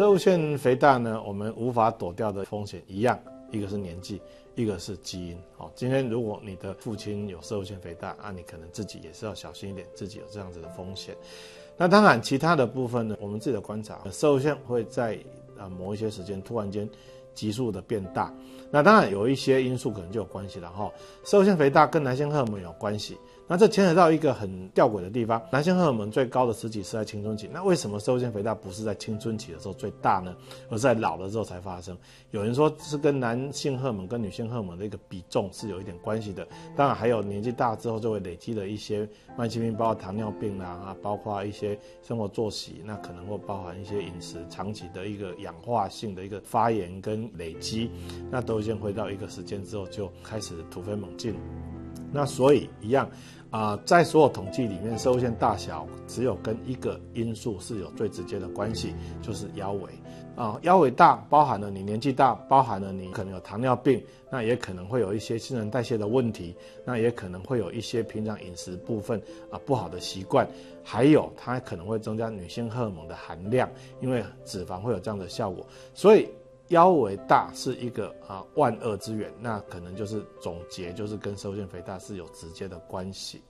射物腺肥大呢，我们无法躲掉的风险一样，一个是年纪，一个是基因。好，今天如果你的父亲有射物腺肥大，啊，你可能自己也是要小心一点，自己有这样子的风险。那当然，其他的部分呢，我们自己的观察，射物腺会在啊某一些时间突然间急速的变大。那当然有一些因素可能就有关系了哈。射物腺肥大跟男性荷尔蒙有关系。那这牵扯到一个很吊诡的地方，男性荷尔蒙最高的时期是在青春期，那为什么瘦腺肥大不是在青春期的时候最大呢？而是在老了之后才发生？有人说是跟男性荷尔蒙跟女性荷尔蒙的一个比重是有一点关系的，当然还有年纪大之后就会累积了一些慢性病，包括糖尿病啦啊，包括一些生活作息，那可能会包含一些饮食长期的一个氧化性的一个发炎跟累积，那都已经回到一个时间之后就开始突飞猛进，那所以一样。啊，在所有统计里面，射线大小只有跟一个因素是有最直接的关系，就是腰围。啊，腰围大，包含了你年纪大，包含了你可能有糖尿病，那也可能会有一些新陈代谢的问题，那也可能会有一些平常饮食部分啊不好的习惯，还有它可能会增加女性荷尔蒙的含量，因为脂肪会有这样的效果，所以。腰围大是一个啊万恶之源，那可能就是总结，就是跟收线肥大是有直接的关系。